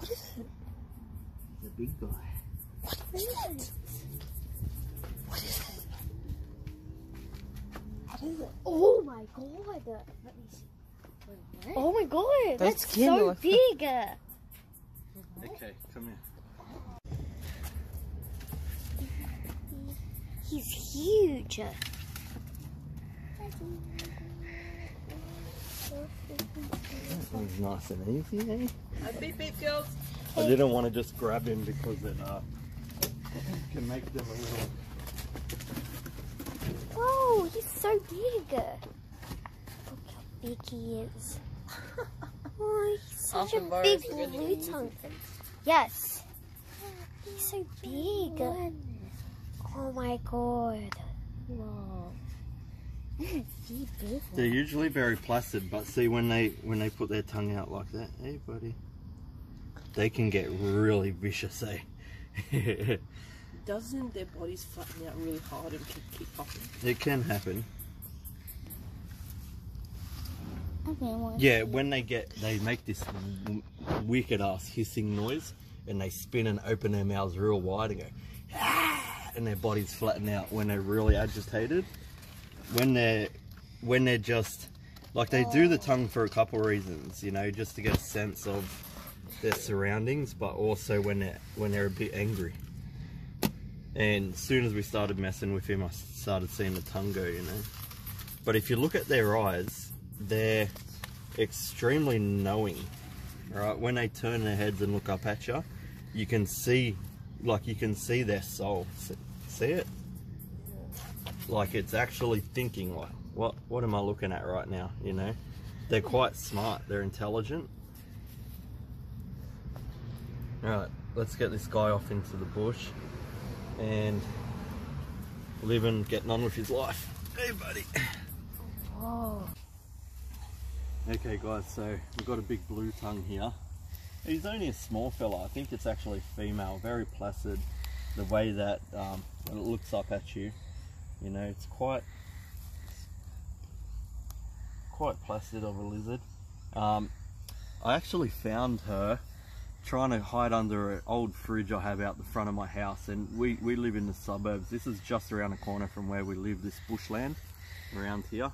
What is it? The big guy. What is it? What is it? What is it? Oh my god! Let me see. Wait, Oh my god! That's That's, Kendall. so big! Okay, come here. He's huge! That was nice and easy, eh? Uh, beep beep girls. I didn't want to just grab him because it uh, can make them a little. Whoa, he's so big! Look how big he is. Oh, he's such a Often bars big are blue use tongue. Yes. He's so big. Oh my god. Wow. He. They're usually very placid, but see when they when they put their tongue out like that, hey buddy, they can get really vicious, eh? Doesn't their bodies flatten out really hard and keep, keep popping? it can happen. Okay. Yeah, when they get they make this w- wicked ass hissing noise, and they spin and open their mouths real wide and go, "Ah," and their bodies flatten out when they're really agitated. When they're when they're just like they do the oh. tongue for a couple reasons, you know, just to get a sense of their surroundings, but also when they're when they're a bit angry. And as soon as we started messing with him, I started seeing the tongue go, you know. But if you look at their eyes, they're extremely knowing. Right? When they turn their heads and look up at you, you can see, like you can see their soul. See, see it? Like it's actually thinking, like, what, what am I looking at right now? You know, they're quite smart. They're intelligent. All right, let's get this guy off into the bush and living, getting on with his life. Hey, buddy. Whoa. Okay guys, so we've got a big blue tongue here. He's only a small fella. I think it's actually female, very placid. The way that um, it looks up at you, you know, it's quite quite placid of a lizard. Um, I actually found her trying to hide under an old fridge I have out the front of my house and we, we live in the suburbs. This is just around the corner from where we live, this bushland around here.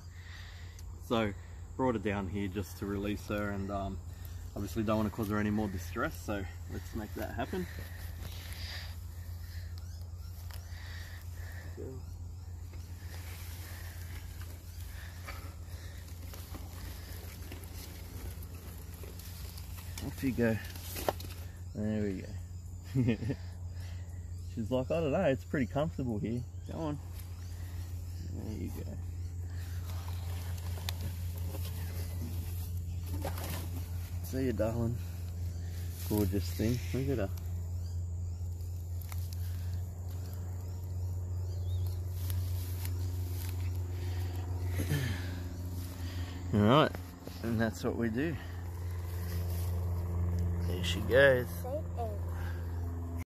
So brought her down here just to release her and um, obviously don't want to cause her any more distress so let's make that happen. You go. There we go. She's like, I don't know, it's pretty comfortable here. Go on. There you go. See you, darling. Gorgeous thing. Look at her. Alright, and that's what we do. There she goes.